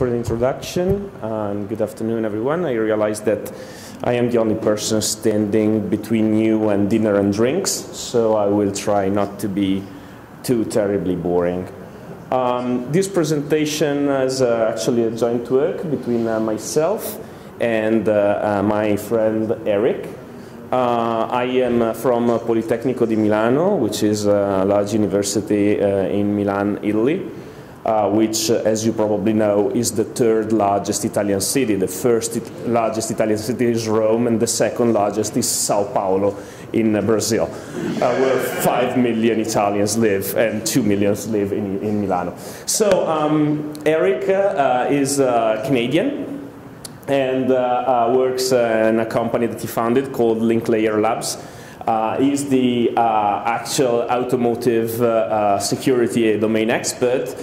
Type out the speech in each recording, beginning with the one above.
for the introduction and good afternoon everyone. I realize that I am the only person standing between you and dinner and drinks, so I will try not to be too terribly boring. Um, this presentation is uh, actually a joint work between uh, myself and uh, uh my friend Eric. Uh, I am from Politecnico di Milano, which is a large university uh, in Milan, Italy uh, which, uh, as you probably know, is the third largest Italian city. The first it largest Italian city is Rome, and the second largest is Sao Paulo in uh, Brazil, uh, where 5 million Italians live and 2 million live in, in Milano. So, um, Eric uh, is Canadian and works in a company that he founded called Linklayer Labs. Uh, is the uh, actual automotive uh, security domain expert.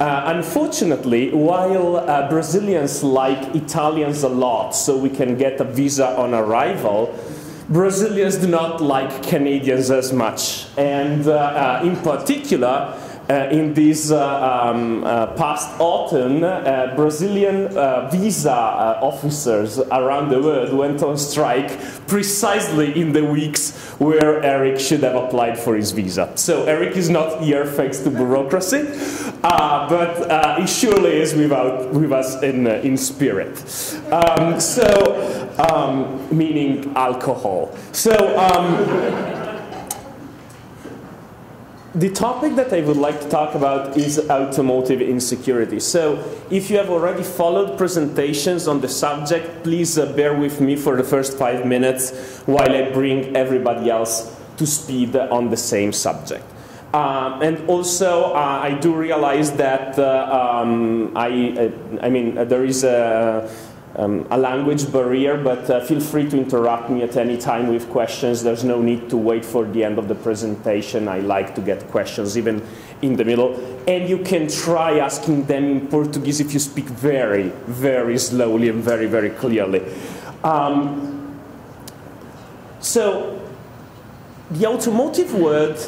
Uh, unfortunately, while uh, Brazilians like Italians a lot, so we can get a visa on arrival, Brazilians do not like Canadians as much. And uh, uh in particular, uh, in this uh, um, uh, past autumn, Brazilian visa officers around the world went on strike precisely in the weeks where Eric should have applied for his visa. So Eric is not here thanks to bureaucracy, but he surely is without, with us in, in spirit. Um, so, um, meaning alcohol. So, um, the topic that I would like to talk about is automotive insecurity. So, if you have already followed presentations on the subject, please uh, bear with me for the first five minutes while I bring everybody else to speed on the same subject. Um, and also, uh, I do realize that uh, um, I, uh, I mean, there is a um, a language barrier, but uh, feel free to interrupt me at any time with questions. There's no need to wait for the end of the presentation. I like to get questions even in the middle. And you can try asking them in Portuguese if you speak very, very slowly and very, very clearly. Um, so, the automotive world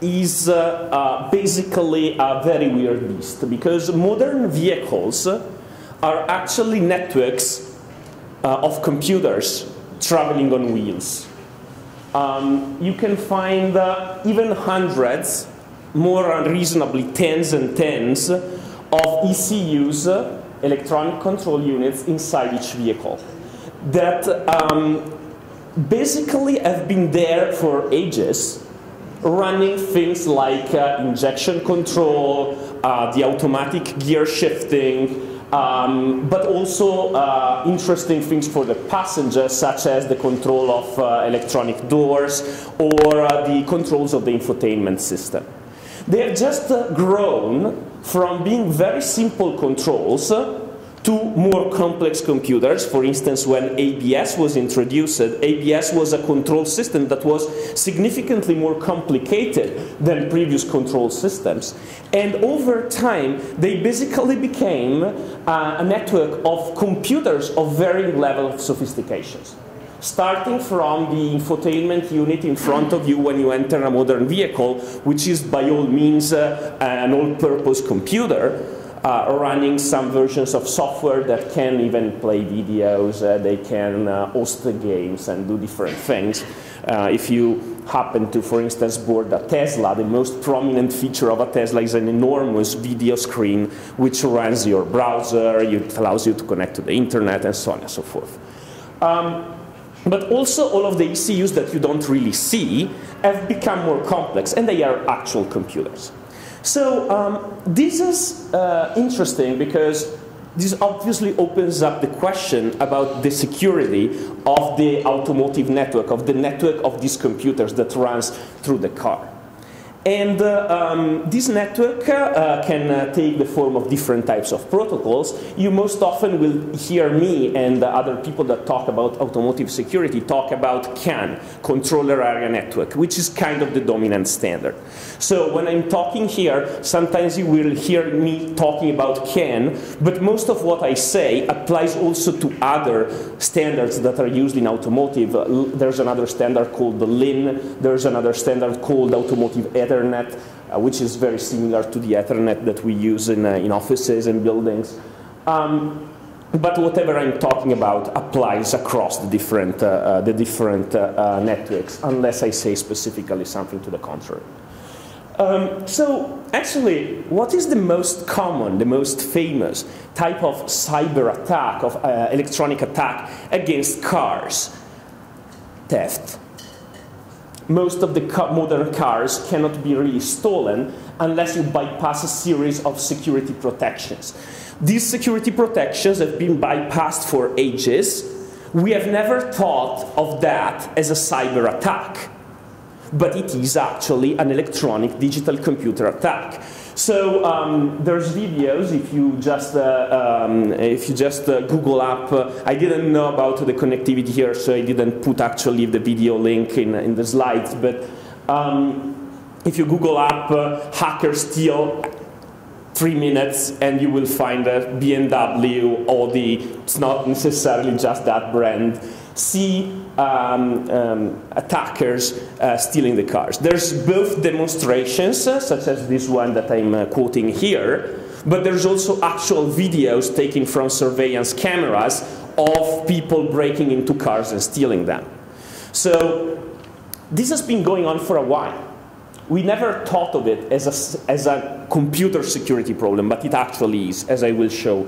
is uh, uh, basically a very weird beast because modern vehicles are actually networks uh, of computers traveling on wheels. Um, you can find uh, even hundreds, more unreasonably tens and tens, of ECUs, uh, electronic control units, inside each vehicle that um, basically have been there for ages, running things like uh, injection control, uh, the automatic gear shifting, um, but also uh, interesting things for the passenger, such as the control of uh, electronic doors or uh, the controls of the infotainment system. They have just uh, grown from being very simple controls to more complex computers. For instance, when ABS was introduced, ABS was a control system that was significantly more complicated than previous control systems. And over time, they basically became uh, a network of computers of varying level of sophistications starting from the infotainment unit in front of you when you enter a modern vehicle, which is by all means uh, an all-purpose computer, uh, running some versions of software that can even play videos, uh, they can uh, host the games and do different things. Uh, if you happen to, for instance, board a Tesla, the most prominent feature of a Tesla is an enormous video screen which runs your browser, it allows you to connect to the internet, and so on and so forth. Um, but also all of the ECUs that you don't really see have become more complex, and they are actual computers. So um, this is uh, interesting because this obviously opens up the question about the security of the automotive network, of the network of these computers that runs through the car. And uh, um, this network uh, can uh, take the form of different types of protocols. You most often will hear me and other people that talk about automotive security talk about CAN, Controller Area Network, which is kind of the dominant standard. So when I'm talking here, sometimes you will hear me talking about CAN, but most of what I say applies also to other standards that are used in automotive. There's another standard called the LIN, there's another standard called Automotive Ethernet Ethernet, uh, which is very similar to the Ethernet that we use in, uh, in offices and buildings. Um, but whatever I'm talking about applies across the different, uh, uh, the different uh, uh networks, unless I say specifically something to the contrary. Um, so actually, what is the most common, the most famous type of cyber attack, of uh, electronic attack against cars? Theft. Most of the modern cars cannot be really stolen unless you bypass a series of security protections. These security protections have been bypassed for ages. We have never thought of that as a cyber attack, but it is actually an electronic digital computer attack. So um, there's videos. If you just uh, um, if you just uh, Google up, uh, I didn't know about the connectivity here, so I didn't put actually the video link in in the slides. But um, if you Google up uh, hacker steal three minutes and you will find a BMW, Audi, it's not necessarily just that brand, see um, um, attackers uh, stealing the cars. There's both demonstrations, uh, such as this one that I'm uh, quoting here, but there's also actual videos taken from surveillance cameras of people breaking into cars and stealing them. So this has been going on for a while we never thought of it as a, as a computer security problem, but it actually is, as I will show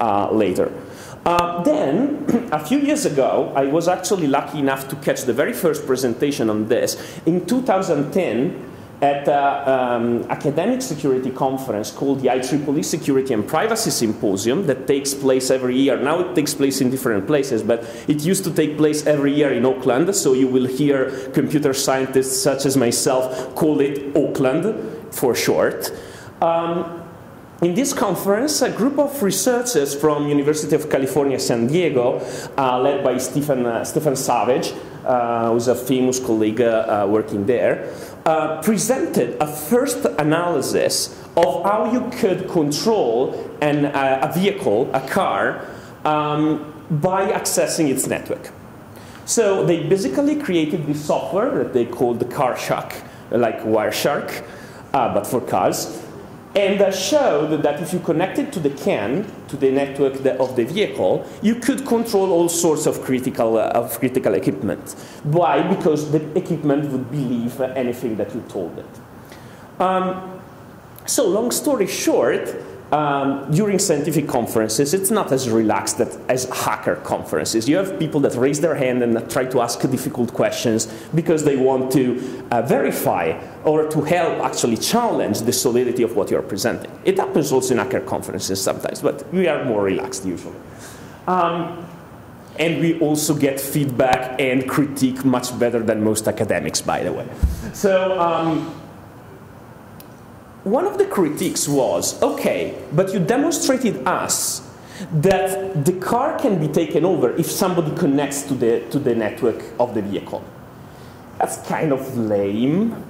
uh, later. Uh, then, a few years ago, I was actually lucky enough to catch the very first presentation on this. In 2010, at an um, academic security conference called the IEEE Security and Privacy Symposium that takes place every year. Now it takes place in different places, but it used to take place every year in Oakland, so you will hear computer scientists such as myself call it Oakland for short. Um, in this conference, a group of researchers from University of California, San Diego, uh, led by Stephen, uh, Stephen Savage, uh, who's a famous colleague uh, uh, working there, uh, presented a first analysis of how you could control an, a vehicle, a car, um, by accessing its network. So they basically created this software that they called the Car Shark, like Wireshark, but for cars and uh, showed that if you connected to the CAN, to the network of the vehicle, you could control all sorts of critical, uh, of critical equipment. Why? Because the equipment would believe anything that you told it. Um, so long story short, um, during scientific conferences, it's not as relaxed as hacker conferences. You have people that raise their hand and try to ask difficult questions because they want to uh, verify or to help actually challenge the solidity of what you're presenting. It happens also in hacker conferences sometimes, but we are more relaxed usually. Um, and we also get feedback and critique much better than most academics, by the way. So, um, one of the critiques was, okay, but you demonstrated us that the car can be taken over if somebody connects to the, to the network of the vehicle. That's kind of lame.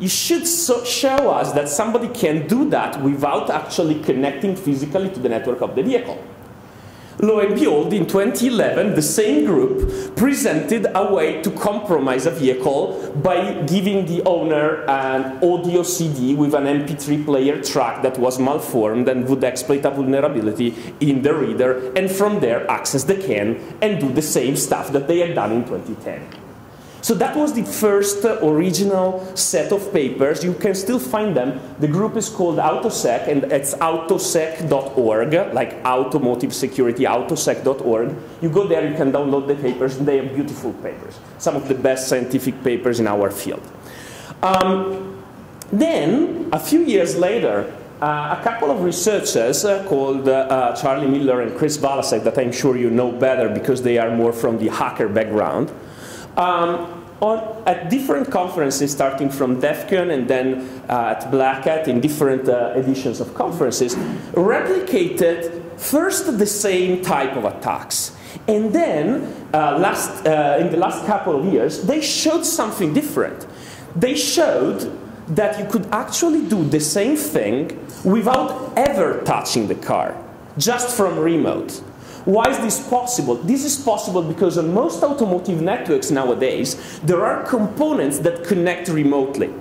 You should so show us that somebody can do that without actually connecting physically to the network of the vehicle. Lo and behold, in 2011, the same group presented a way to compromise a vehicle by giving the owner an audio CD with an MP3 player track that was malformed and would exploit a vulnerability in the reader, and from there access the CAN and do the same stuff that they had done in 2010. So that was the first uh, original set of papers. You can still find them. The group is called Autosec, and it's autosec.org, like automotive security, autosec.org. You go there, you can download the papers, and they are beautiful papers. Some of the best scientific papers in our field. Um, then, a few years later, uh, a couple of researchers uh, called uh, uh Charlie Miller and Chris Valasek, that I'm sure you know better because they are more from the hacker background, um, on, at different conferences, starting from DEF CON and then uh, at Black Hat in different uh, editions of conferences, replicated first the same type of attacks. And then, uh, last, uh, in the last couple of years, they showed something different. They showed that you could actually do the same thing without ever touching the car, just from remote. Why is this possible? This is possible because on most automotive networks nowadays, there are components that connect remotely.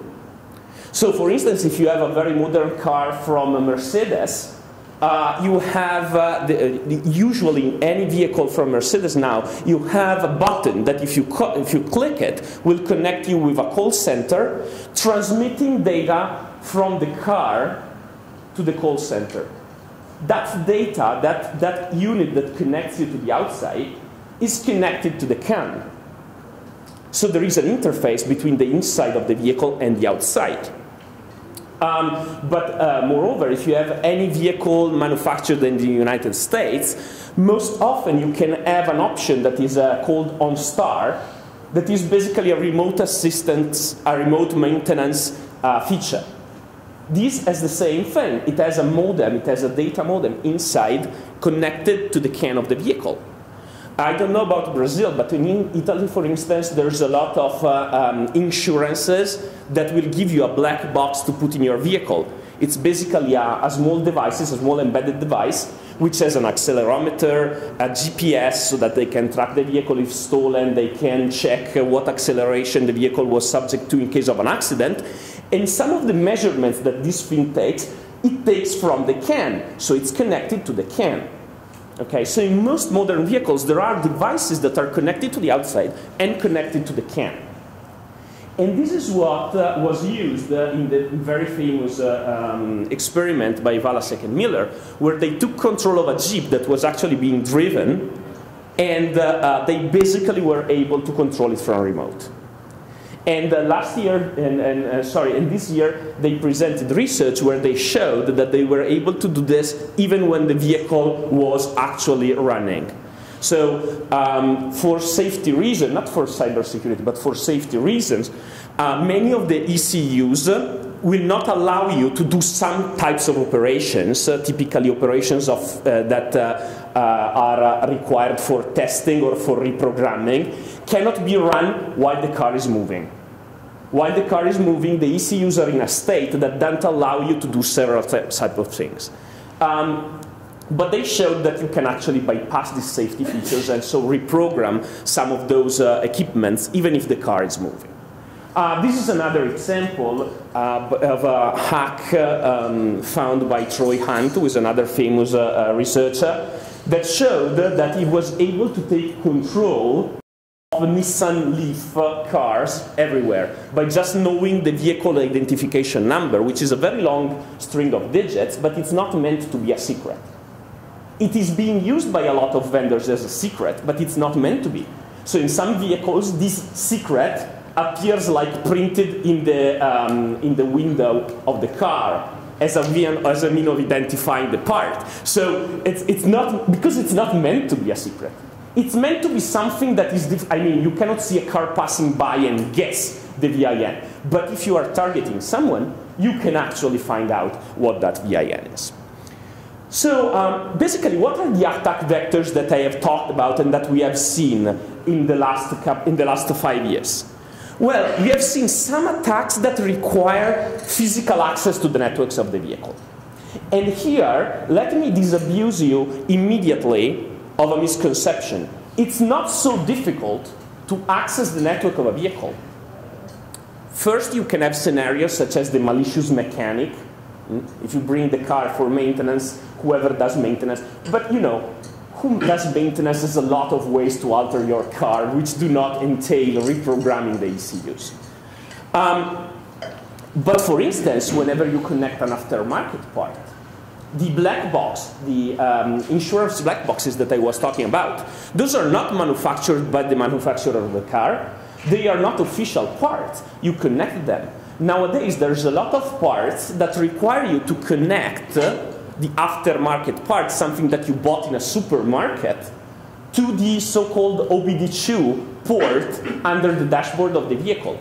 So for instance, if you have a very modern car from Mercedes, uh, you have, uh, the, uh, usually in any vehicle from Mercedes now, you have a button that if you, if you click it, will connect you with a call center, transmitting data from the car to the call center. That data, that, that unit that connects you to the outside, is connected to the CAN. So there is an interface between the inside of the vehicle and the outside. Um, but uh, moreover, if you have any vehicle manufactured in the United States, most often you can have an option that is uh, called OnStar, that is basically a remote assistance, a remote maintenance uh, feature. This has the same thing. It has a modem, it has a data modem inside connected to the CAN of the vehicle. I don't know about Brazil, but in Italy, for instance, there's a lot of uh, um, insurances that will give you a black box to put in your vehicle. It's basically a, a small device, it's a small embedded device, which has an accelerometer, a GPS, so that they can track the vehicle if stolen, they can check uh, what acceleration the vehicle was subject to in case of an accident. And some of the measurements that this thing takes, it takes from the CAN, so it's connected to the CAN. Okay, so in most modern vehicles, there are devices that are connected to the outside and connected to the CAN. And this is what uh, was used uh, in the very famous uh, um, experiment by Valasek and Miller, where they took control of a Jeep that was actually being driven, and uh, uh, they basically were able to control it from a remote. And uh, last year, and, and uh, sorry, and this year, they presented research where they showed that they were able to do this even when the vehicle was actually running. So, um, for safety reasons, not for cybersecurity, but for safety reasons, uh, many of the ECUs will not allow you to do some types of operations, uh, typically operations of, uh, that uh, uh, are required for testing or for reprogramming, cannot be run while the car is moving. While the car is moving, the ECUs are in a state that don't allow you to do several types of things. Um, but they showed that you can actually bypass these safety features and so reprogram some of those uh, equipments even if the car is moving. Uh, this is another example uh, of a hack uh, um, found by Troy Hunt, who is another famous uh, uh, researcher, that showed that he was able to take control of Nissan Leaf cars everywhere by just knowing the vehicle identification number, which is a very long string of digits, but it's not meant to be a secret. It is being used by a lot of vendors as a secret, but it's not meant to be. So in some vehicles, this secret appears like printed in the, um, in the window of the car as a, as a mean of identifying the part. So it's, it's not, because it's not meant to be a secret. It's meant to be something that is, I mean, you cannot see a car passing by and guess the VIN. But if you are targeting someone, you can actually find out what that VIN is. So um, basically, what are the attack vectors that I have talked about and that we have seen in the last, in the last five years? Well, we have seen some attacks that require physical access to the networks of the vehicle. And here, let me disabuse you immediately of a misconception. It's not so difficult to access the network of a vehicle. First, you can have scenarios such as the malicious mechanic. Hmm? If you bring the car for maintenance, whoever does maintenance. But you know, does maintenance has a lot of ways to alter your car, which do not entail reprogramming the ECUs. Um, but for instance, whenever you connect an aftermarket part, the black box, the um, insurance black boxes that I was talking about, those are not manufactured by the manufacturer of the car. They are not official parts. You connect them. Nowadays, there's a lot of parts that require you to connect the aftermarket part, something that you bought in a supermarket, to the so-called OBD2 port under the dashboard of the vehicle.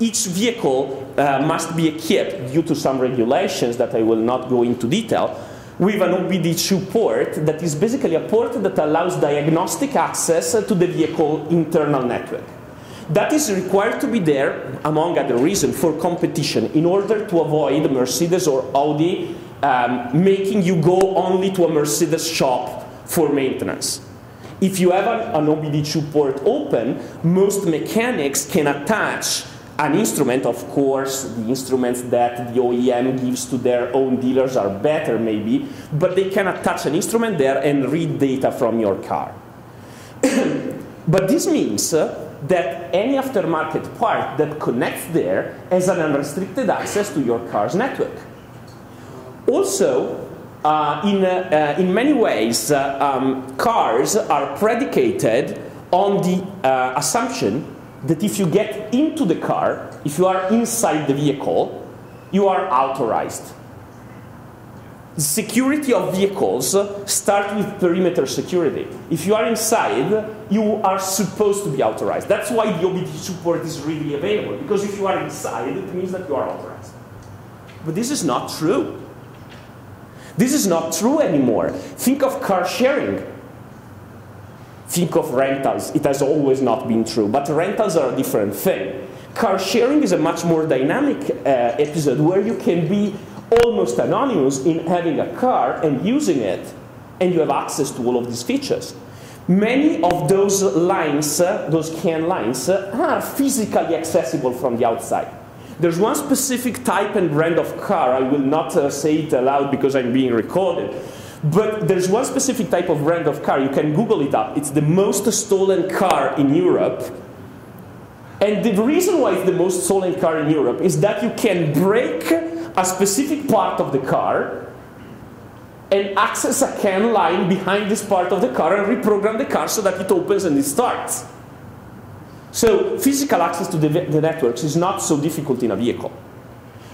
Each vehicle uh, must be equipped, due to some regulations that I will not go into detail, with an OBD2 port that is basically a port that allows diagnostic access to the vehicle internal network. That is required to be there, among other reasons, for competition in order to avoid Mercedes or Audi um, making you go only to a Mercedes shop for maintenance. If you have an, an OBD2 port open, most mechanics can attach an instrument, of course, the instruments that the OEM gives to their own dealers are better, maybe, but they can attach an instrument there and read data from your car. but this means uh, that any aftermarket part that connects there has an unrestricted access to your car's network. Also, uh, in, uh, uh in many ways, uh, um, cars are predicated on the uh, assumption that if you get into the car, if you are inside the vehicle, you are authorized. The security of vehicles start with perimeter security. If you are inside, you are supposed to be authorized. That's why the OBD2 port is really available, because if you are inside, it means that you are authorized. But this is not true. This is not true anymore. Think of car sharing. Think of rentals. It has always not been true, but rentals are a different thing. Car sharing is a much more dynamic uh, episode where you can be almost anonymous in having a car and using it, and you have access to all of these features. Many of those lines, uh, those CAN lines, uh, are physically accessible from the outside. There's one specific type and brand of car, I will not uh, say it aloud because I'm being recorded, but there's one specific type of brand of car, you can Google it up. It's the most stolen car in Europe. And the reason why it's the most stolen car in Europe is that you can break a specific part of the car and access a CAN line behind this part of the car and reprogram the car so that it opens and it starts. So physical access to the, the networks is not so difficult in a vehicle.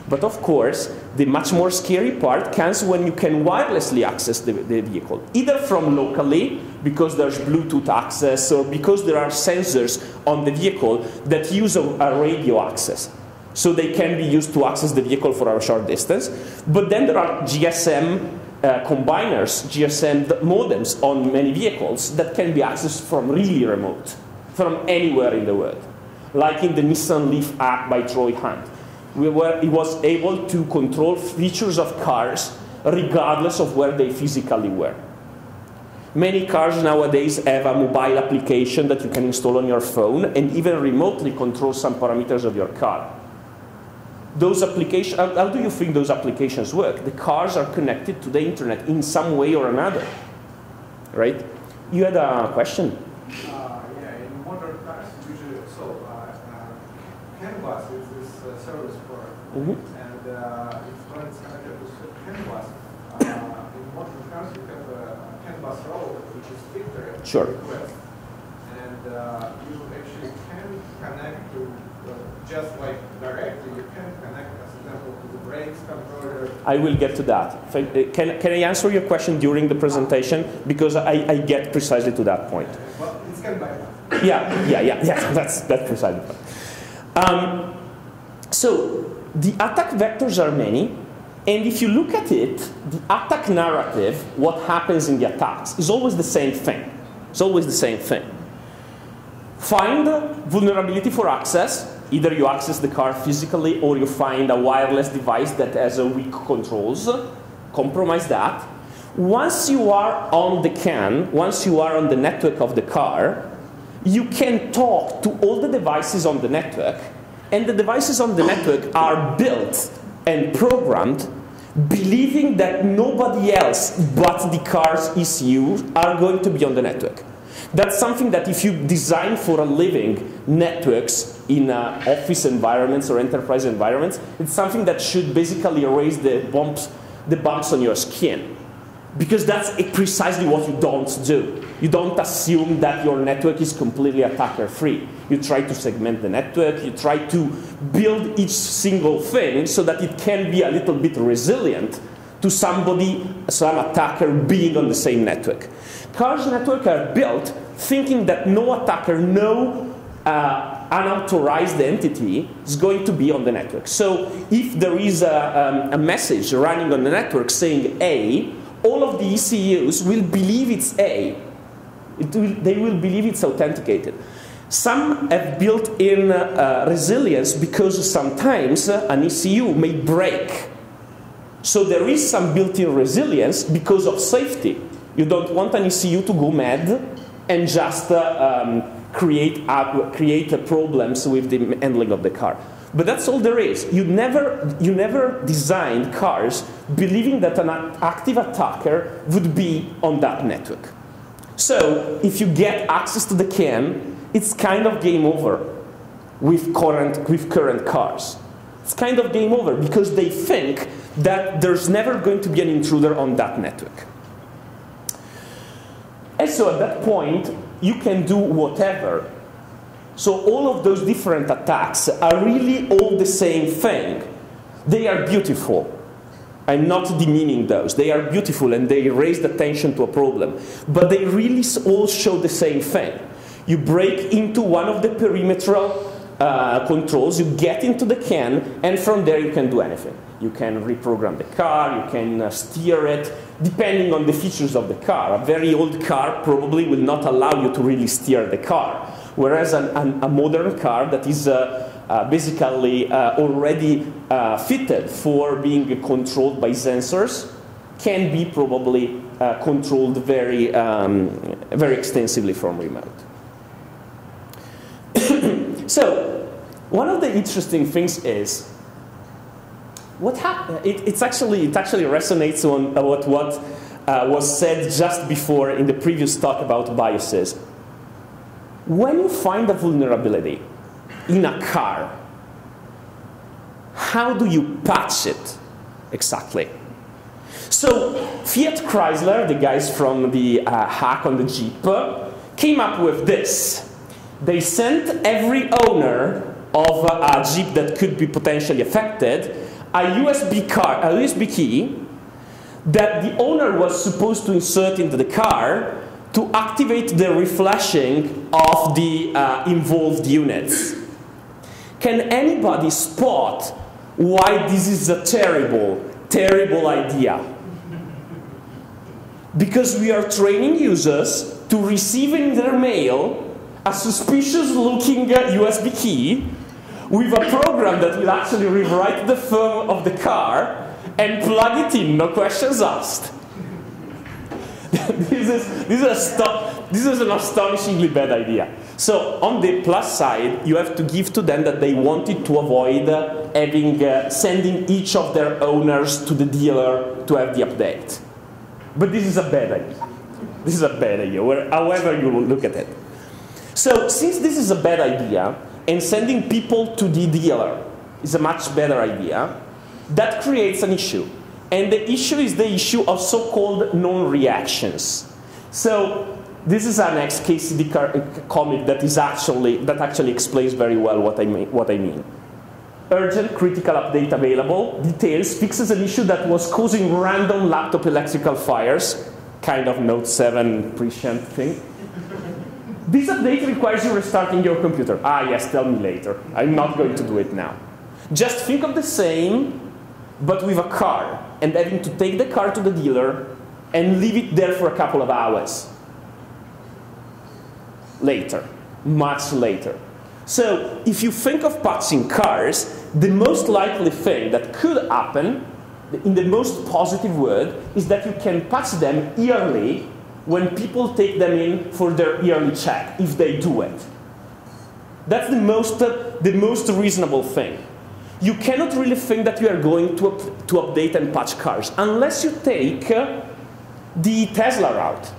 But of course, the much more scary part comes when you can wirelessly access the, the, vehicle, either from locally, because there's Bluetooth access, or because there are sensors on the vehicle that use a, a radio access. So they can be used to access the vehicle for a short distance. But then there are GSM uh, combiners, GSM modems on many vehicles that can be accessed from really remote, from anywhere in the world. Like in the Nissan Leaf app by Troy Hunt we were, it was able to control features of cars regardless of where they physically were. Many cars nowadays have a mobile application that you can install on your phone and even remotely control some parameters of your car. Those applications, how, how do you think those applications work? The cars are connected to the internet in some way or another, right? You had a question? Mm -hmm. And uh, it's when it's connected to CAN bus, uh, in modern cars you have a CAN bus route, which is filter sure. request. And uh, you actually can connect to, uh, just like directly, you can connect, as example, to the brakes controller. I will get to that. Can, can I answer your question during the presentation? Because I, I get precisely to that point. Well, it's CAN by Yeah, yeah, yeah, yeah, that's, that's precisely. Um, so the attack vectors are many, and if you look at it, the attack narrative, what happens in the attacks, is always the same thing. It's always the same thing. Find vulnerability for access. Either you access the car physically or you find a wireless device that has a weak controls. Compromise that. Once you are on the CAN, once you are on the network of the car, you can talk to all the devices on the network and the devices on the network are built and programmed believing that nobody else but the car's ECU are going to be on the network. That's something that if you design for a living networks in uh, office environments or enterprise environments, it's something that should basically erase the bumps, the bumps on your skin. Because that's precisely what you don't do. You don't assume that your network is completely attacker free. You try to segment the network, you try to build each single thing so that it can be a little bit resilient to somebody, some attacker being on the same network. Cars network are built thinking that no attacker, no uh, unauthorized entity is going to be on the network. So if there is a, um, a message running on the network saying A, all of the ECUs will believe it's A. It will, they will believe it's authenticated. Some have built in uh, resilience because sometimes uh, an ECU may break. So there is some built-in resilience because of safety. You don't want an ECU to go mad and just uh, um, create, uh, create problems with the handling of the car. But that's all there is. You never, you never designed cars believing that an active attacker would be on that network. So if you get access to the CAN, it's kind of game over with current, with current cars. It's kind of game over because they think that there's never going to be an intruder on that network. And so at that point, you can do whatever so all of those different attacks are really all the same thing. They are beautiful. I'm not demeaning those. They are beautiful and they raise the attention to a problem. But they really all show the same thing. You break into one of the perimeteral uh, controls, you get into the CAN, and from there you can do anything. You can reprogram the car, you can uh, steer it, depending on the features of the car. A very old car probably will not allow you to really steer the car whereas an, an, a modern car that is uh, uh, basically uh, already uh, fitted for being controlled by sensors can be probably controlled very, um, very extensively from remote. So, one of the interesting things is what happened. It, it's actually, it actually resonates on what, what uh, was said just before in the previous talk about biases when you find a vulnerability in a car, how do you patch it exactly? So Fiat Chrysler, the guys from the uh, hack on the Jeep, came up with this. They sent every owner of a Jeep that could be potentially affected a USB, car, a USB key that the owner was supposed to insert into the car to activate the reflashing of the uh, involved units. Can anybody spot why this is a terrible, terrible idea? Because we are training users to receive in their mail a suspicious looking USB key with a program that will actually rewrite the firmware of the car and plug it in, no questions asked. this, is, this, is this is an astonishingly bad idea. So on the plus side, you have to give to them that they wanted to avoid having, uh, sending each of their owners to the dealer to have the update. But this is a bad idea. This is a bad idea, however you look at it. So since this is a bad idea, and sending people to the dealer is a much better idea, that creates an issue. And the issue is the issue of so-called non-reactions. So this is an XKCD comic that is actually that actually explains very well what I mean. What I mean. Urgent critical update available. Details fixes an issue that was causing random laptop electrical fires. Kind of Note 7 prescient thing. This update requires you restarting your computer. Ah, yes, tell me later. I'm not going to do it now. Just think of the same, but with a car and having to take the car to the dealer and leave it there for a couple of hours. Later, much later. So if you think of patching cars, the most likely thing that could happen, in the most positive word, is that you can patch them yearly when people take them in for their yearly check, if they do it. That's the most, uh, the most reasonable thing you cannot really think that you are going to, up, to update and patch cars unless you take uh, the Tesla route.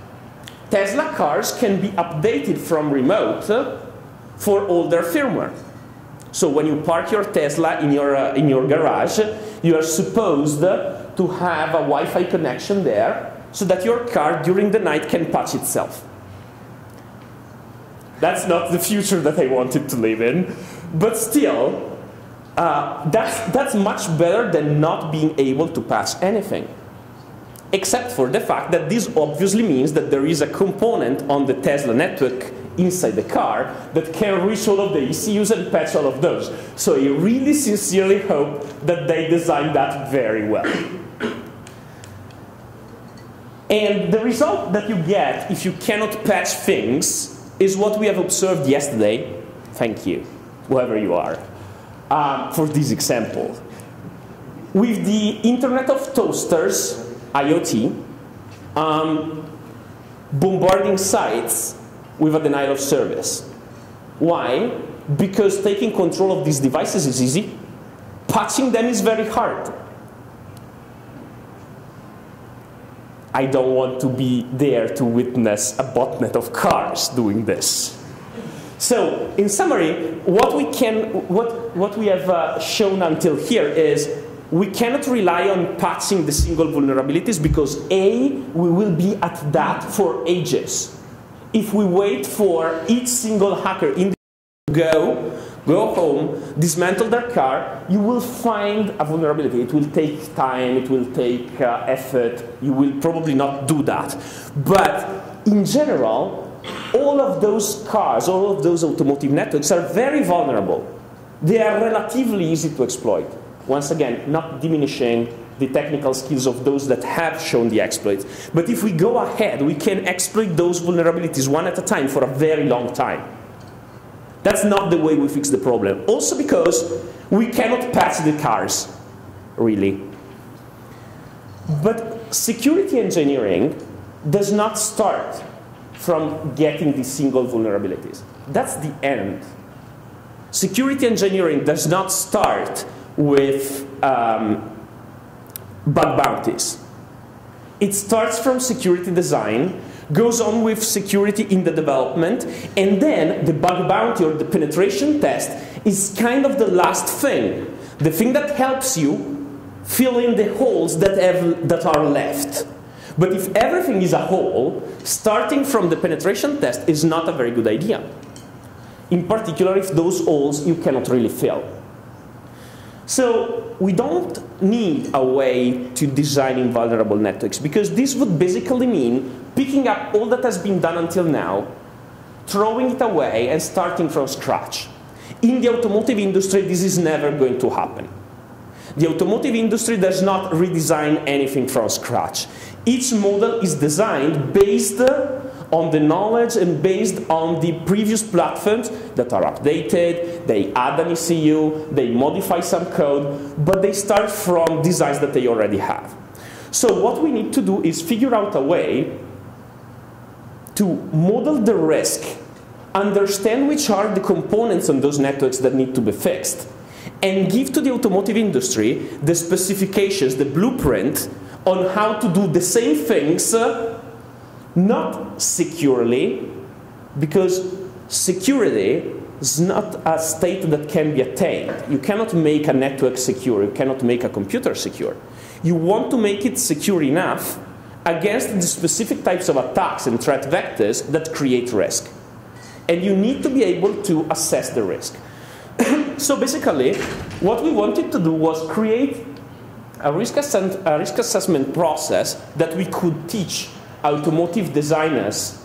Tesla cars can be updated from remote uh, for older firmware. So when you park your Tesla in your, uh, in your garage, you are supposed to have a Wi-Fi connection there so that your car during the night can patch itself. That's not the future that I wanted to live in, but still, uh, that's, that's much better than not being able to patch anything. Except for the fact that this obviously means that there is a component on the Tesla network inside the car that can reach all of the ECUs and patch all of those. So I really sincerely hope that they designed that very well. And the result that you get if you cannot patch things is what we have observed yesterday. Thank you, whoever you are um, for this example. With the Internet of Toasters, IoT, um, bombarding sites with a denial of service. Why? Because taking control of these devices is easy, patching them is very hard. I don't want to be there to witness a botnet of cars doing this. So, in summary, what we can, what, what we have uh, shown until here is we cannot rely on patching the single vulnerabilities because A, we will be at that for ages. If we wait for each single hacker in the go, go home, dismantle their car, you will find a vulnerability. It will take time, it will take uh, effort, you will probably not do that. But in general, all of those cars, all of those automotive networks are very vulnerable. They are relatively easy to exploit. Once again, not diminishing the technical skills of those that have shown the exploits. But if we go ahead, we can exploit those vulnerabilities one at a time for a very long time. That's not the way we fix the problem. Also because we cannot patch the cars, really. But security engineering does not start from getting the single vulnerabilities. That's the end. Security engineering does not start with um, bug bounties. It starts from security design, goes on with security in the development, and then the bug bounty or the penetration test is kind of the last thing, the thing that helps you fill in the holes that, have, that are left. But if everything is a hole, starting from the penetration test is not a very good idea. In particular, if those holes you cannot really fill. So we don't need a way to design invulnerable networks because this would basically mean picking up all that has been done until now, throwing it away and starting from scratch. In the automotive industry, this is never going to happen. The automotive industry does not redesign anything from scratch. Each model is designed based on the knowledge and based on the previous platforms that are updated, they add an ECU, they modify some code, but they start from designs that they already have. So what we need to do is figure out a way to model the risk, understand which are the components on those networks that need to be fixed, and give to the automotive industry the specifications, the blueprint on how to do the same things uh, not securely, because security is not a state that can be attained. You cannot make a network secure, you cannot make a computer secure. You want to make it secure enough against the specific types of attacks and threat vectors that create risk. And you need to be able to assess the risk. so basically, what we wanted to do was create a risk, a risk assessment process that we could teach automotive designers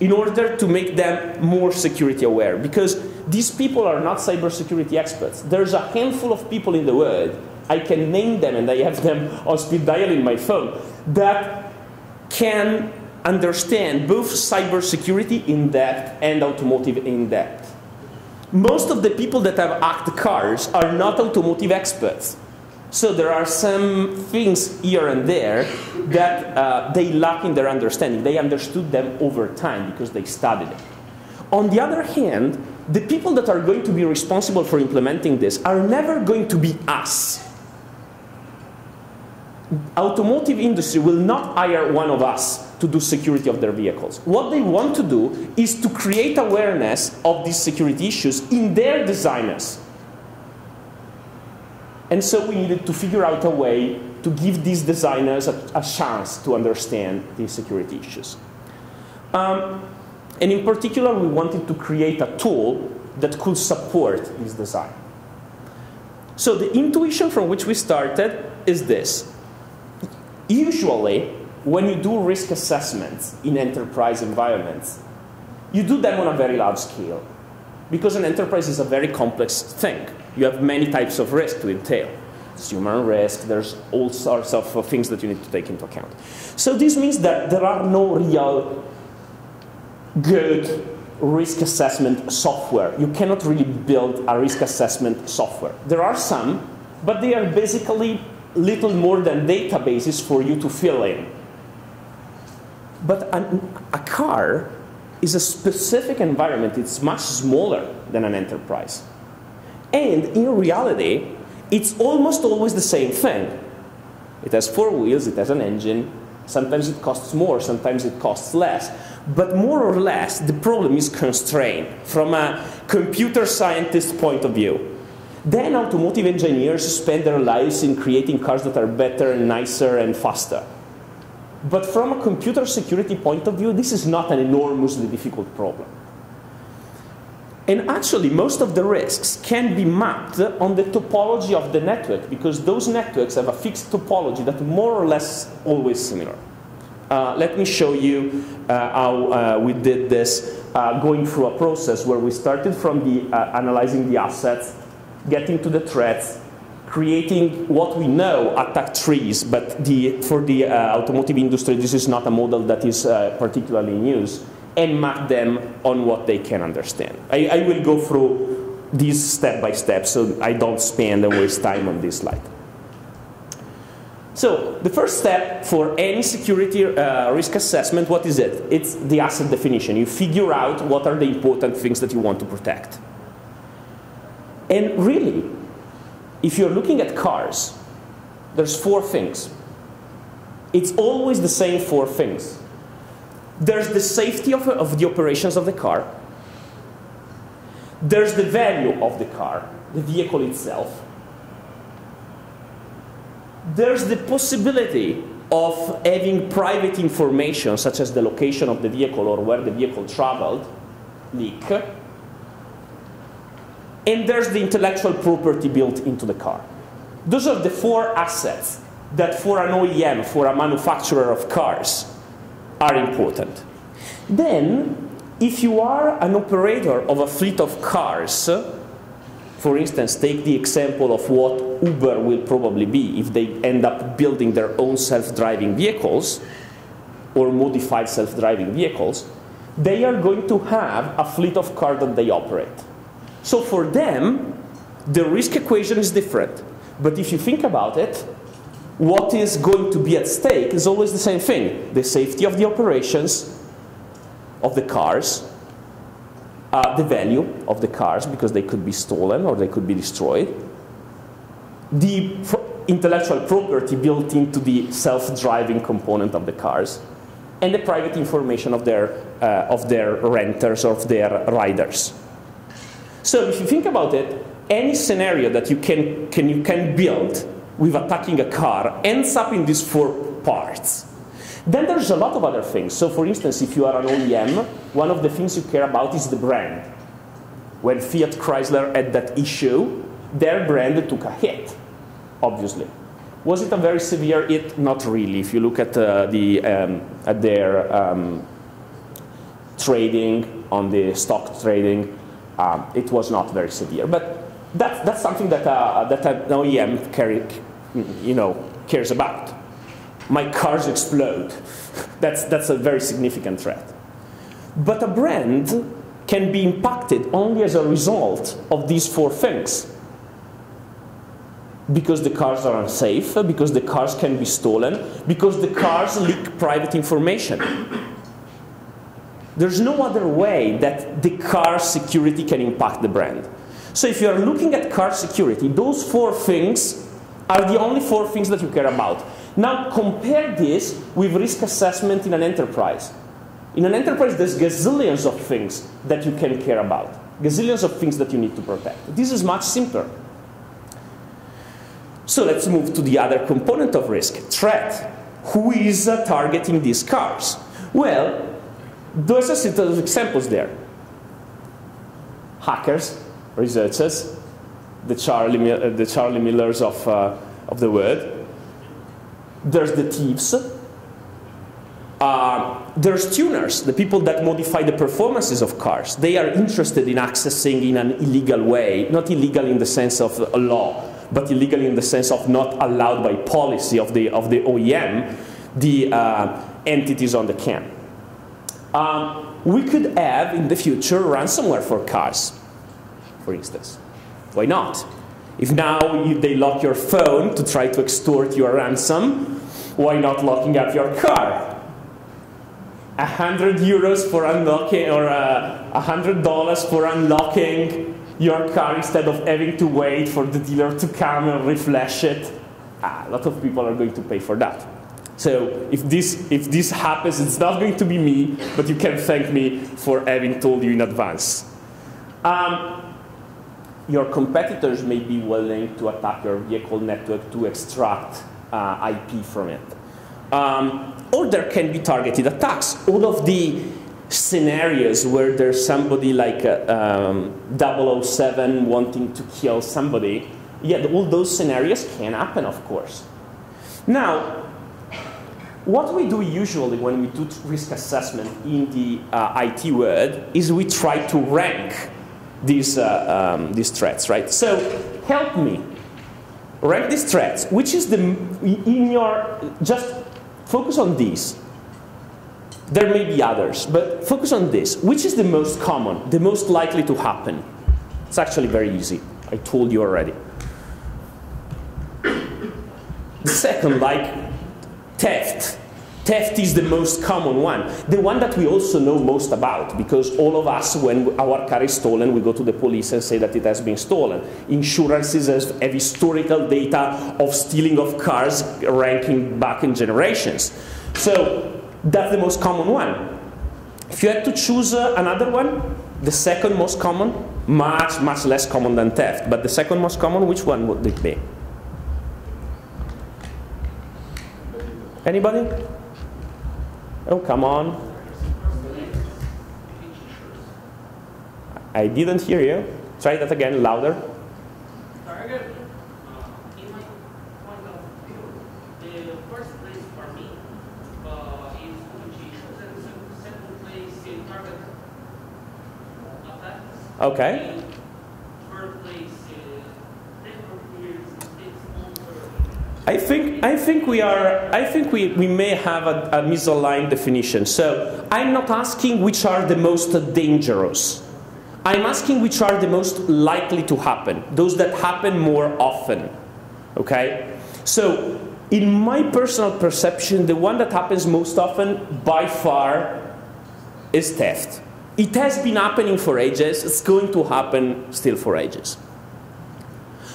in order to make them more security aware because these people are not cybersecurity experts. There's a handful of people in the world, I can name them and I have them on speed dial in my phone, that can understand both cybersecurity in depth and automotive in depth. Most of the people that have hacked cars are not automotive experts. So there are some things here and there that uh, they lack in their understanding. They understood them over time because they studied it. On the other hand, the people that are going to be responsible for implementing this are never going to be us. Automotive industry will not hire one of us to do security of their vehicles. What they want to do is to create awareness of these security issues in their designers. And so we needed to figure out a way to give these designers a, a chance to understand these security issues. Um, and in particular, we wanted to create a tool that could support this design. So the intuition from which we started is this. Usually, when you do risk assessments in enterprise environments, you do them on a very large scale because an enterprise is a very complex thing you have many types of risk to entail. Human risk, there's all sorts of things that you need to take into account. So this means that there are no real good risk assessment software. You cannot really build a risk assessment software. There are some, but they are basically little more than databases for you to fill in. But an, a car is a specific environment. It's much smaller than an enterprise. And in reality, it's almost always the same thing. It has four wheels, it has an engine. Sometimes it costs more, sometimes it costs less. But more or less, the problem is constrained from a computer scientist point of view. Then automotive engineers spend their lives in creating cars that are better and nicer and faster. But from a computer security point of view, this is not an enormously difficult problem. And actually, most of the risks can be mapped on the topology of the network because those networks have a fixed topology that more or less always similar. Uh, let me show you uh, how uh, we did this uh, going through a process where we started from the uh, analyzing the assets, getting to the threats, creating what we know attack trees, but the, for the uh, automotive industry, this is not a model that is particularly in use and map them on what they can understand. I, I will go through these step by step so I don't spend and waste time on this slide. So the first step for any security uh, risk assessment, what is it? It's the asset definition. You figure out what are the important things that you want to protect. And really, if you're looking at cars, there's four things. It's always the same four things. There's the safety of, of the operations of the car. There's the value of the car, the vehicle itself. There's the possibility of having private information, such as the location of the vehicle or where the vehicle traveled, leak. And there's the intellectual property built into the car. Those are the four assets that for an OEM, for a manufacturer of cars, are important. Then, if you are an operator of a fleet of cars, for instance, take the example of what Uber will probably be if they end up building their own self-driving vehicles or modified self-driving vehicles, they are going to have a fleet of cars that they operate. So for them, the risk equation is different. But if you think about it, what is going to be at stake is always the same thing. The safety of the operations of the cars, uh, the value of the cars because they could be stolen or they could be destroyed, the intellectual property built into the self-driving component of the cars, and the private information of their, uh, of their renters or of their riders. So if you think about it, any scenario that you can, can, you can build with attacking a car ends up in these four parts. Then there's a lot of other things. So for instance, if you are an OEM, one of the things you care about is the brand. When Fiat Chrysler had that issue, their brand took a hit, obviously. Was it a very severe hit? Not really. If you look at, uh, the, um, at their um, trading, on the stock trading, um, it was not very severe. But that, that's something that, uh, that an OEM carry, you know, cares about. My cars explode. That's, that's a very significant threat. But a brand can be impacted only as a result of these four things. Because the cars are unsafe, because the cars can be stolen, because the cars leak private information. There's no other way that the car security can impact the brand. So if you're looking at car security, those four things are the only four things that you care about. Now compare this with risk assessment in an enterprise. In an enterprise, there's gazillions of things that you can care about, gazillions of things that you need to protect. This is much simpler. So let's move to the other component of risk, threat. Who is uh, targeting these cars? Well, there's a set of examples there. Hackers, researchers, the Charlie, the Charlie Millers of, uh, of the world. There's the thieves. Uh, there's tuners, the people that modify the performances of cars. They are interested in accessing in an illegal way, not illegal in the sense of a law, but illegal in the sense of not allowed by policy of the, of the OEM, the uh, entities on the CAN. Um, we could have in the future ransomware for cars for instance. Why not? If now you, they lock your phone to try to extort your ransom, why not locking up your car? 100 euros for unlocking or uh, $100 for unlocking your car instead of having to wait for the dealer to come and reflash it. Ah, a lot of people are going to pay for that. So if this, if this happens, it's not going to be me, but you can thank me for having told you in advance. Um, your competitors may be willing to attack your vehicle network to extract uh, IP from it. Um, or there can be targeted attacks. All of the scenarios where there's somebody like uh, um, 007 wanting to kill somebody, yeah, all those scenarios can happen, of course. Now, what we do usually when we do risk assessment in the uh, IT world is we try to rank these, uh, um, these threats, right? So help me rank these threats. Which is the, in your, just focus on these. There may be others, but focus on this. Which is the most common, the most likely to happen? It's actually very easy. I told you already. The second, like theft. Theft is the most common one, the one that we also know most about, because all of us, when our car is stolen, we go to the police and say that it has been stolen. Insurances have historical data of stealing of cars ranking back in generations. So that's the most common one. If you had to choose uh, another one, the second most common, much, much less common than theft, but the second most common, which one would it be? Anybody? Oh, come on. I didn't hear you. Try that again, louder. Target, uh, in my point of view, the first place for me uh, is Gucci, and the second place is Target attacks. Okay. And third place is I think, I think we are, I think we, we may have a, a misaligned definition. So I'm not asking which are the most dangerous. I'm asking which are the most likely to happen, those that happen more often. Okay? So, in my personal perception, the one that happens most often by far is theft. It has been happening for ages, it's going to happen still for ages.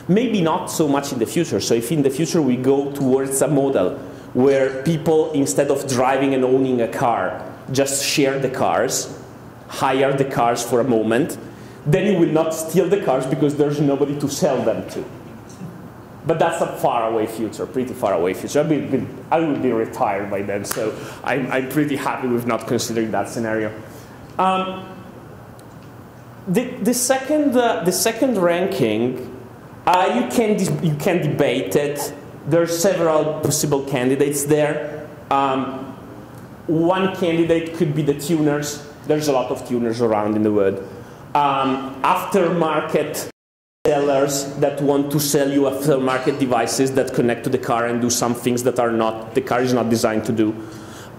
Maybe not so much in the future. So if in the future we go towards a model where people, instead of driving and owning a car, just share the cars, hire the cars for a moment, then you will not steal the cars because there's nobody to sell them to. But that's a far away future, pretty far away future. I, be, I will be retired by then, so I'm, I'm, pretty happy with not considering that scenario. Um, the, the, second, uh, the second ranking uh, you, can you can debate it. There are several possible candidates there. Um, one candidate could be the tuners. There's a lot of tuners around in the world. Um, aftermarket sellers that want to sell you aftermarket devices that connect to the car and do some things that are not the car is not designed to do.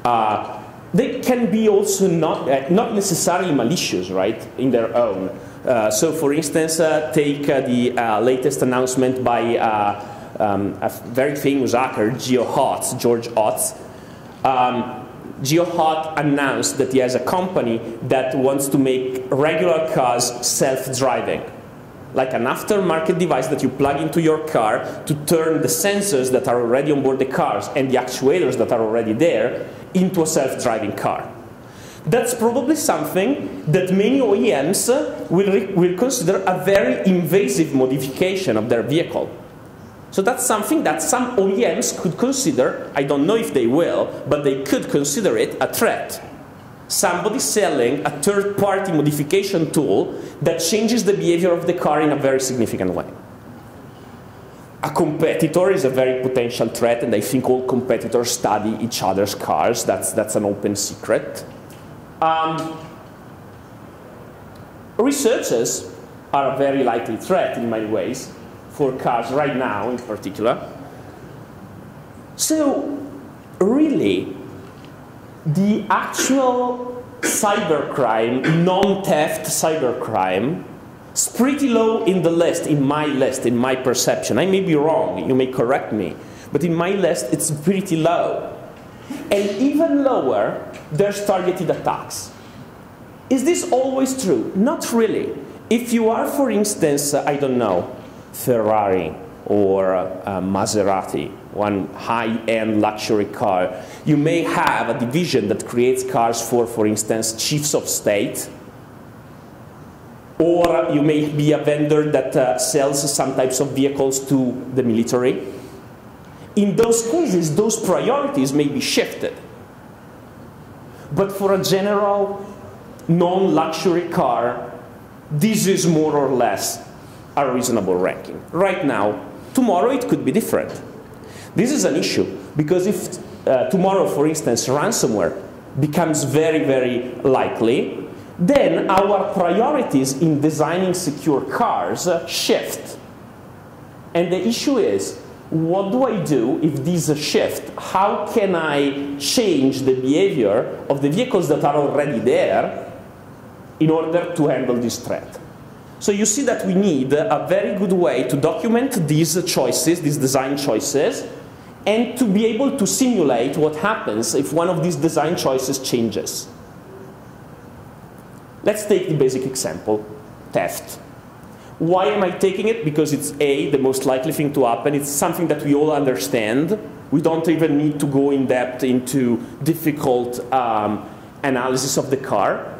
Uh, they can be also not uh, not necessarily malicious, right, in their own. Uh, so for instance, uh, take uh, the latest announcement by um, a very famous hacker, Geo Hotz, George Hotz. Um, Geo Hotz announced that he has a company that wants to make regular cars self-driving like an aftermarket device that you plug into your car to turn the sensors that are already on board the cars and the actuators that are already there into a self-driving car. That's probably something that many OEMs uh, will, will consider a very invasive modification of their vehicle. So that's something that some OEMs could consider, I don't know if they will, but they could consider it a threat. Somebody selling a third-party modification tool that changes the behavior of the car in a very significant way. A competitor is a very potential threat, and I think all competitors study each other's cars. That's, that's an open secret. Um, researchers are a very likely threat in many ways for cars right now in particular. So really, the actual cybercrime, non-theft cybercrime, is pretty low in the list, in my list, in my perception. I may be wrong, you may correct me, but in my list it's pretty low. And even lower there's targeted attacks. Is this always true? Not really. If you are, for instance, uh, I don't know, Ferrari or uh, Maserati, one high-end luxury car, you may have a division that creates cars for, for instance, chiefs of state, or you may be a vendor that uh, sells some types of vehicles to the military. In those cases, those priorities may be shifted. But for a general non-luxury car, this is more or less a reasonable ranking. Right now, tomorrow it could be different. This is an issue because if uh, tomorrow, for instance, ransomware becomes very, very likely, then our priorities in designing secure cars shift. And the issue is, what do I do if these shift? How can I change the behavior of the vehicles that are already there in order to handle this threat? So you see that we need a very good way to document these choices, these design choices, and to be able to simulate what happens if one of these design choices changes. Let's take the basic example, theft. Why am I taking it? Because it's A, the most likely thing to happen. It's something that we all understand. We don't even need to go in depth into difficult um, analysis of the car.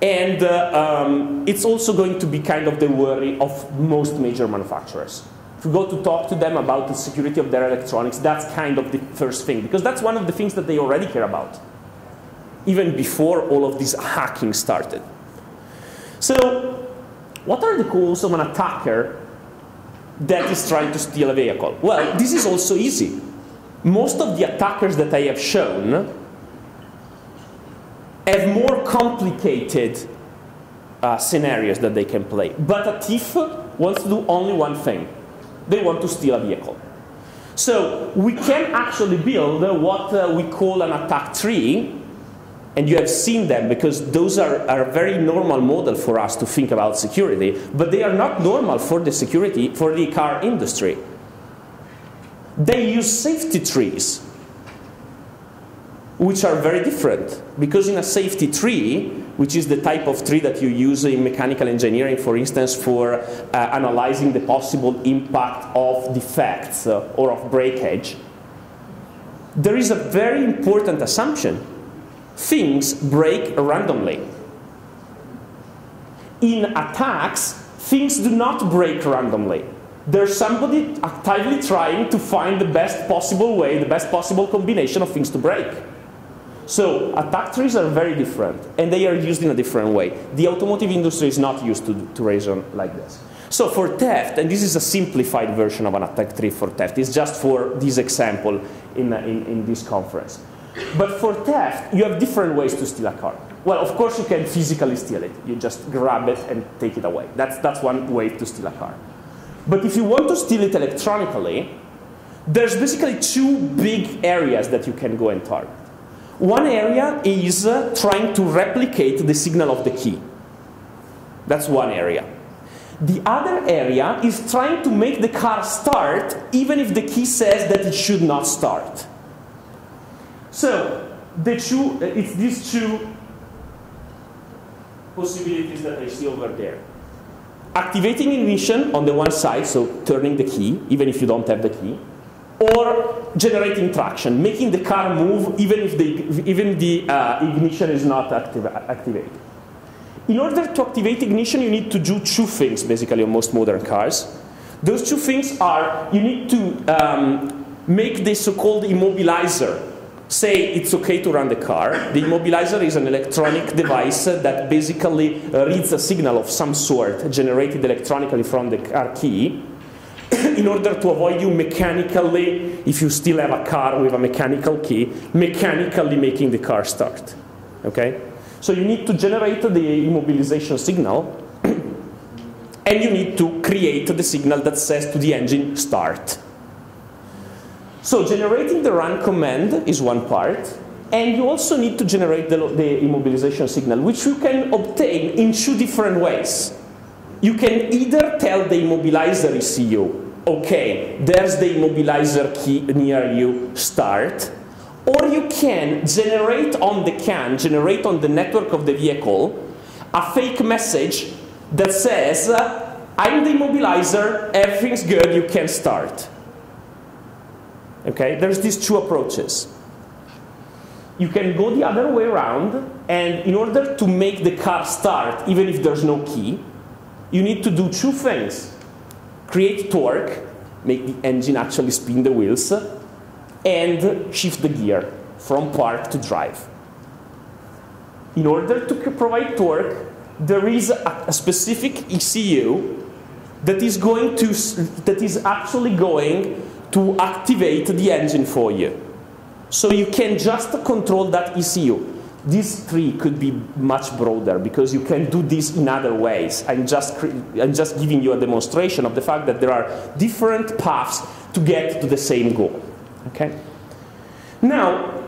And uh, um, it's also going to be kind of the worry of most major manufacturers. If we go to talk to them about the security of their electronics, that's kind of the first thing, because that's one of the things that they already care about, even before all of this hacking started. So, what are the goals of an attacker that is trying to steal a vehicle? Well, this is also easy. Most of the attackers that I have shown have more complicated uh, scenarios that they can play. But a thief wants to do only one thing. They want to steal a vehicle. So we can actually build what uh, we call an attack tree, and you have seen them because those are, are a very normal model for us to think about security, but they are not normal for the security, for the car industry. They use safety trees which are very different. Because in a safety tree, which is the type of tree that you use in mechanical engineering, for instance, for uh, analyzing the possible impact of defects uh, or of breakage, there is a very important assumption. Things break randomly. In attacks, things do not break randomly. There's somebody actively trying to find the best possible way, the best possible combination of things to break. So attack trees are very different, and they are used in a different way. The automotive industry is not used to, to reason like this. So for theft, and this is a simplified version of an attack tree for theft, it's just for this example in, in, in this conference. But for theft, you have different ways to steal a car. Well, of course, you can physically steal it. You just grab it and take it away. That's, that's one way to steal a car. But if you want to steal it electronically, there's basically two big areas that you can go and target. One area is uh, trying to replicate the signal of the key. That's one area. The other area is trying to make the car start even if the key says that it should not start. So, the two, uh, it's these two possibilities that I see over there. Activating ignition on the one side, so turning the key, even if you don't have the key, or generating traction, making the car move even if the, even the uh, ignition is not activ activated. In order to activate ignition, you need to do two things basically on most modern cars. Those two things are you need to um, make the so-called immobilizer say it's okay to run the car. The immobilizer is an electronic device that basically uh, reads a signal of some sort generated electronically from the car key in order to avoid you mechanically, if you still have a car with a mechanical key, mechanically making the car start. Okay? So you need to generate the immobilization signal, and you need to create the signal that says to the engine, start. So generating the run command is one part, and you also need to generate the, the immobilization signal, which you can obtain in two different ways. You can either tell the immobilizer ECU, okay, there's the immobilizer key near you, start, or you can generate on the CAN, generate on the network of the vehicle, a fake message that says, I'm the immobilizer, everything's good, you can start. Okay, there's these two approaches. You can go the other way around, and in order to make the car start, even if there's no key, you need to do two things. Create torque, make the engine actually spin the wheels, and shift the gear from park to drive. In order to provide torque, there is a, specific ECU that is going to that is actually going to activate the engine for you. So you can just control that ECU. This tree could be much broader because you can do this in other ways. I'm just, I'm just giving you a demonstration of the fact that there are different paths to get to the same goal. Okay? Now,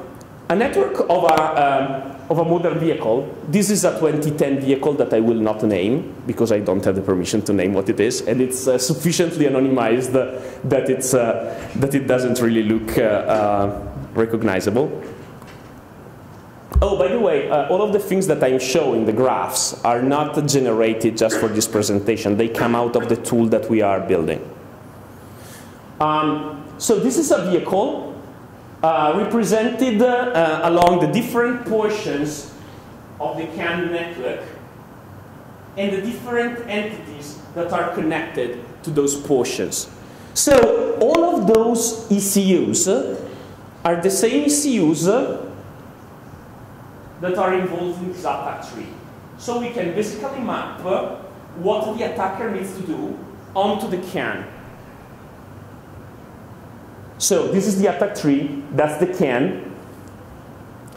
a network of a, um, of a modern vehicle, this is a 2010 vehicle that I will not name because I don't have the permission to name what it is, and it's uh, sufficiently anonymized that, it's, uh, that it doesn't really look uh, uh recognizable. Oh, by the way, uh, all of the things that I'm showing, the graphs, are not generated just for this presentation. They come out of the tool that we are building. Um, so this is a vehicle uh, represented uh, along the different portions of the CAN network and the different entities that are connected to those portions. So all of those ECUs are the same ECUs that are involved in this attack tree. So we can basically map what the attacker needs to do onto the CAN. So this is the attack tree, that's the CAN.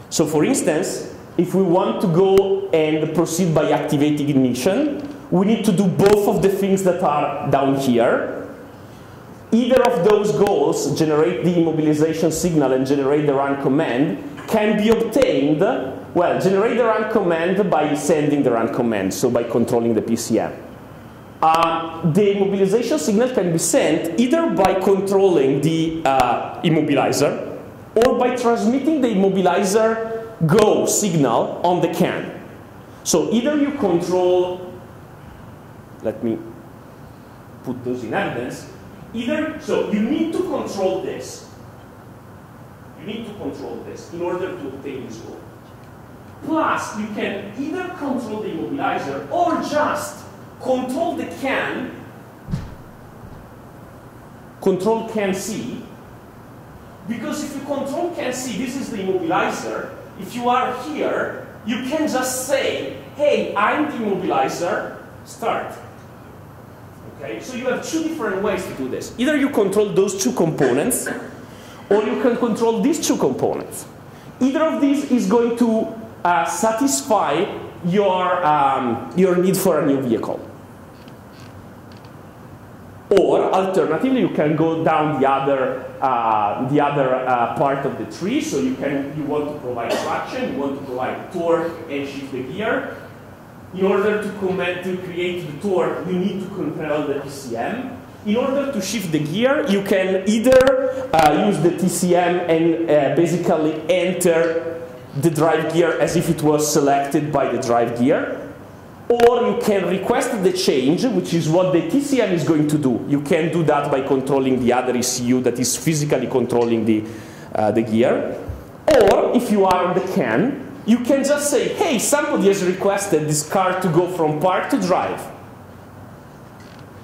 So for instance, if we want to go and proceed by activating ignition, we need to do both of the things that are down here. Either of those goals, generate the immobilization signal and generate the run command, can be obtained, well, generate the run command by sending the run command, so by controlling the PCM. Uh, the immobilization signal can be sent either by controlling the uh, immobilizer or by transmitting the immobilizer go signal on the CAN. So either you control, let me put those in evidence, either, so you need to control this. You need to control this in order to obtain this goal. Plus, you can either control the immobilizer or just control the CAN, control CAN C, because if you control CAN C, this is the immobilizer, if you are here, you can just say, hey, I'm the immobilizer, start. Okay, so you have two different ways to do this. Either you control those two components, or you can control these two components. Either of these is going to uh, satisfy your, um, your need for a new vehicle. Or alternatively, you can go down the other, uh, the other uh, part of the tree. So you, can, you want to provide traction, you want to provide torque and shift the gear. In order to, to create the torque, you need to control the PCM. In order to shift the gear, you can either uh, use the TCM and uh, basically enter the drive gear as if it was selected by the drive gear, or you can request the change, which is what the TCM is going to do. You can do that by controlling the other ECU that is physically controlling the, uh, the gear. Or if you are on the CAN, you can just say, hey, somebody has requested this car to go from park to drive.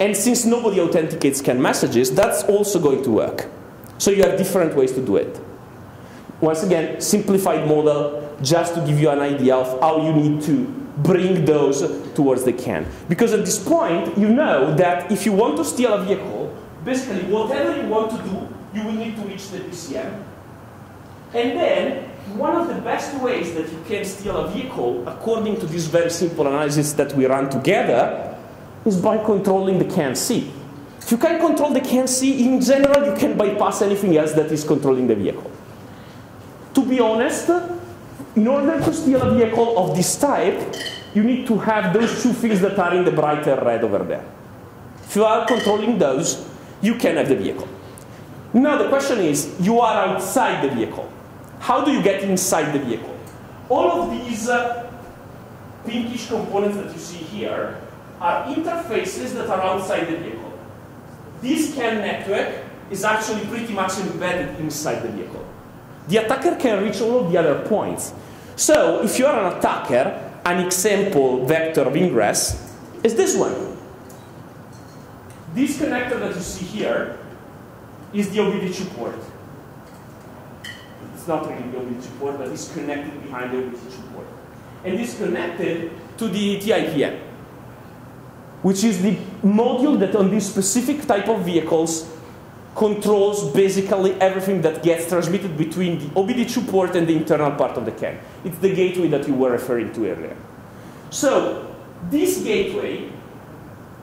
And since nobody authenticates CAN messages, that's also going to work. So you have different ways to do it. Once again, simplified model just to give you an idea of how you need to bring those towards the CAN. Because at this point, you know that if you want to steal a vehicle, basically whatever you want to do, you will need to reach the PCM. And then, one of the best ways that you can steal a vehicle, according to this very simple analysis that we run together, is by controlling the CAN C. If you can control the CAN C, in general, you can bypass anything else that is controlling the vehicle. Be honest, in order to steal a vehicle of this type, you need to have those two things that are in the brighter red over there. If you are controlling those, you can have the vehicle. Now the question is, you are outside the vehicle. how do you get inside the vehicle? All of these uh, pinkish components that you see here are interfaces that are outside the vehicle. This CAN network is actually pretty much embedded inside the vehicle. The attacker can reach all of the other points. So if you are an attacker, an example vector of ingress is this one. This connector that you see here is the OBD2 port. It's not really the OBD2 port, but it's connected behind the OBD2 port. And it's connected to the TIPM, which is the module that on this specific type of vehicles controls basically everything that gets transmitted between the OBD2 port and the internal part of the CAN. It's the gateway that you were referring to earlier. So this gateway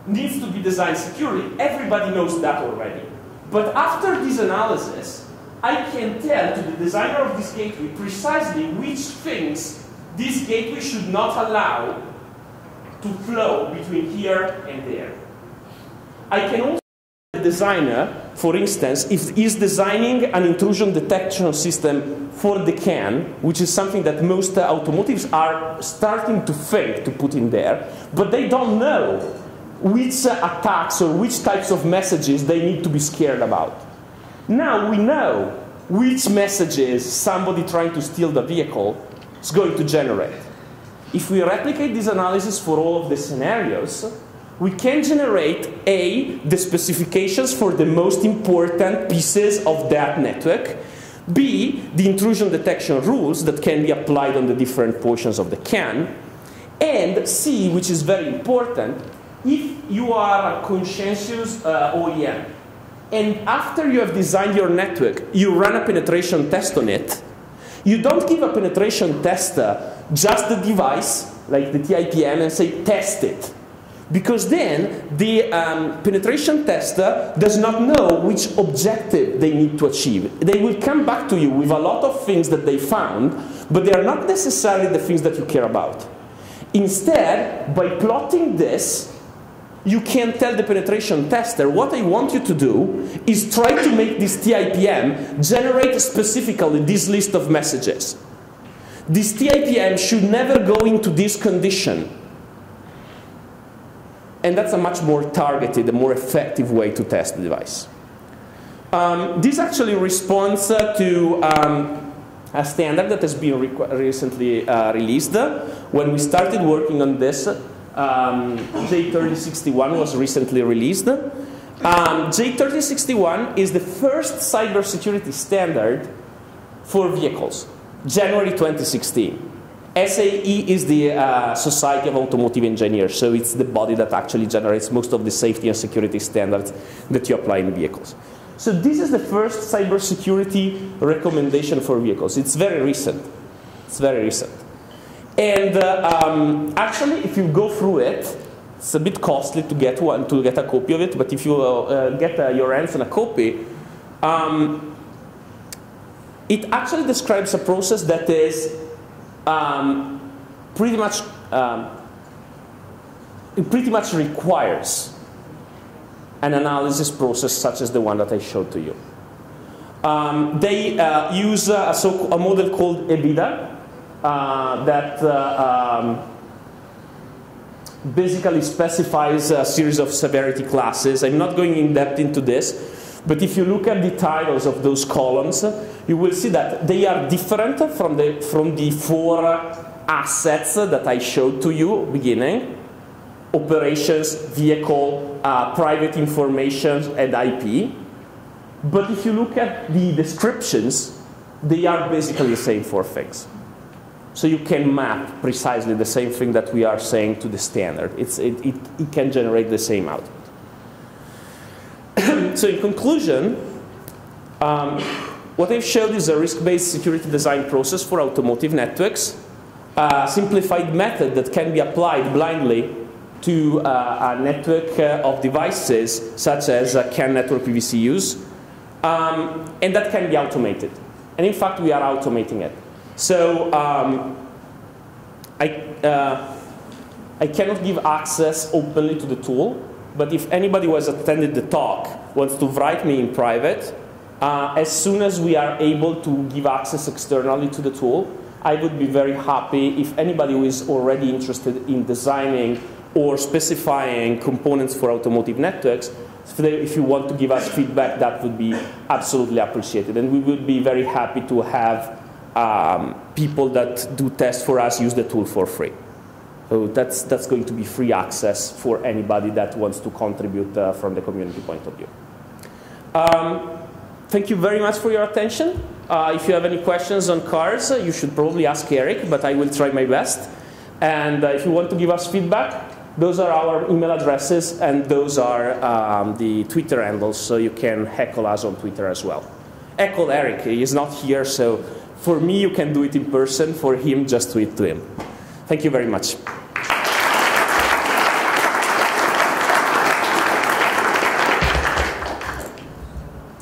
needs to be designed securely. Everybody knows that already. But after this analysis, I can tell to the designer of this gateway precisely which things this gateway should not allow to flow between here and there. I can also tell the designer, for instance, if he's designing an intrusion detection system for the CAN, which is something that most uh, automotives are starting to think to put in there, but they don't know which uh, attacks or which types of messages they need to be scared about. Now we know which messages somebody trying to steal the vehicle is going to generate. If we replicate this analysis for all of the scenarios, we can generate A, the specifications for the most important pieces of that network, B, the intrusion detection rules that can be applied on the different portions of the CAN, and C, which is very important, if you are a conscientious uh, OEM, and after you have designed your network, you run a penetration test on it, you don't give a penetration tester just the device, like the TIPM, and say, test it. Because then the um, penetration tester does not know which objective they need to achieve. They will come back to you with a lot of things that they found, but they are not necessarily the things that you care about. Instead, by plotting this, you can tell the penetration tester what I want you to do is try to make this TIPM generate specifically this list of messages. This TIPM should never go into this condition and that's a much more targeted, a more effective way to test the device. Um, this actually responds uh, to um, a standard that has been recently uh, released. When we started working on this, um, J3061 was recently released. Um, J3061 is the first cybersecurity standard for vehicles, January 2016. SAE is the uh, Society of Automotive Engineers, so it's the body that actually generates most of the safety and security standards that you apply in vehicles. So this is the first cybersecurity recommendation for vehicles. It's very recent. It's very recent. And uh, um, actually, if you go through it, it's a bit costly to get one to get a copy of it. But if you uh, get uh, your hands on a copy, um, it actually describes a process that is um, pretty much um, it pretty much requires an analysis process such as the one that I showed to you. Um, they uh, use a, so, a, model called EVITA uh, that uh, um, basically specifies a series of severity classes. I'm not going in depth into this, but if you look at the titles of those columns, you will see that they are different from the, from the four assets that I showed to you beginning. Operations, vehicle, uh, private information, and IP. But if you look at the descriptions, they are basically the same four things. So you can map precisely the same thing that we are saying to the standard. It, it, it can generate the same output. so in conclusion, um, what I've showed is a risk-based security design process for automotive networks, a simplified method that can be applied blindly to uh, a network uh, of devices such as uh, CAN network PVCUs, um, and that can be automated. And in fact, we are automating it. So um, I, uh, I cannot give access openly to the tool, but if anybody who has attended the talk wants to write me in private, Uh, as soon as we are able to give access externally to the tool, I would be very happy if anybody who is already interested in designing or specifying components for automotive networks, if you want to give us feedback, that would be absolutely appreciated. And we would be very happy to have um, people that do tests for us use the tool for free. So that's, that's going to be free access for anybody that wants to contribute uh, from the community point of view. Um, thank you very much for your attention. Uh, if you have any questions on cars, uh, you should probably ask Eric, but I will try my best. And uh, if you want to give us feedback, those are our email addresses, and those are um, the Twitter handles, so you can heckle us on Twitter as well. Heckle Eric, he is not here, so for me, you can do it in person. For him, just tweet to him. Thank you very much.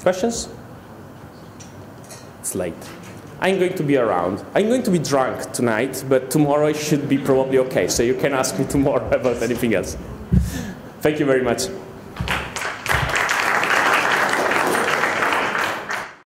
Questions? It's late. I'm going to be around. I'm going to be drunk tonight, but tomorrow I should be probably okay. So you can ask me tomorrow about anything else. Thank you very much.